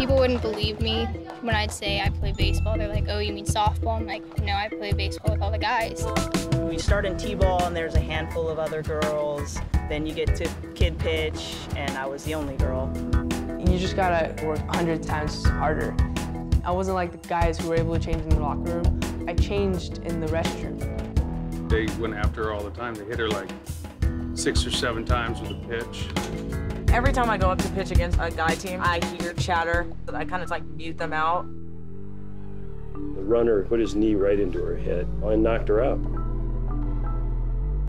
People wouldn't believe me when I'd say I play baseball. They're like, oh, you mean softball? I'm like, no, I play baseball with all the guys. We start in T-ball and there's a handful of other girls. Then you get to kid pitch and I was the only girl. You just gotta work 100 times harder. I wasn't like the guys who were able to change in the locker room. I changed in the restroom. They went after her all the time. They hit her like six or seven times with a pitch. Every time I go up to pitch against a guy team, I hear chatter. I kind of like mute them out. The runner put his knee right into her head and knocked her out.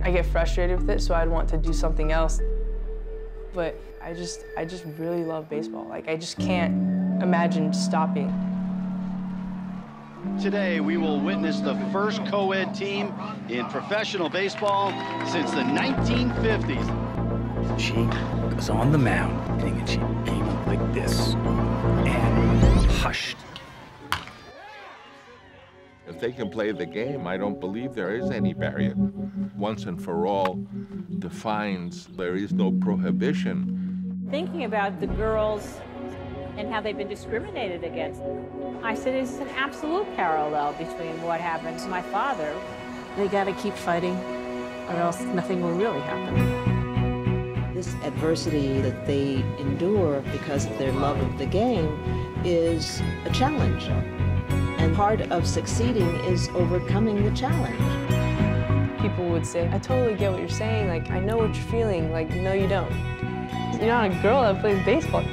I get frustrated with it, so I'd want to do something else. But I just, I just really love baseball. Like, I just can't imagine stopping. Today, we will witness the first co-ed team in professional baseball since the 1950s. She was on the mound, and she came up like this and hushed. If they can play the game, I don't believe there is any barrier. Once and for all defines there is no prohibition. Thinking about the girls and how they've been discriminated against, I said it's an absolute parallel between what happened to my father. They got to keep fighting, or else nothing will really happen. Adversity that they endure because of their love of the game is a challenge. And part of succeeding is overcoming the challenge. People would say, I totally get what you're saying. Like, I know what you're feeling. Like, no, you don't. You're not a girl that plays baseball.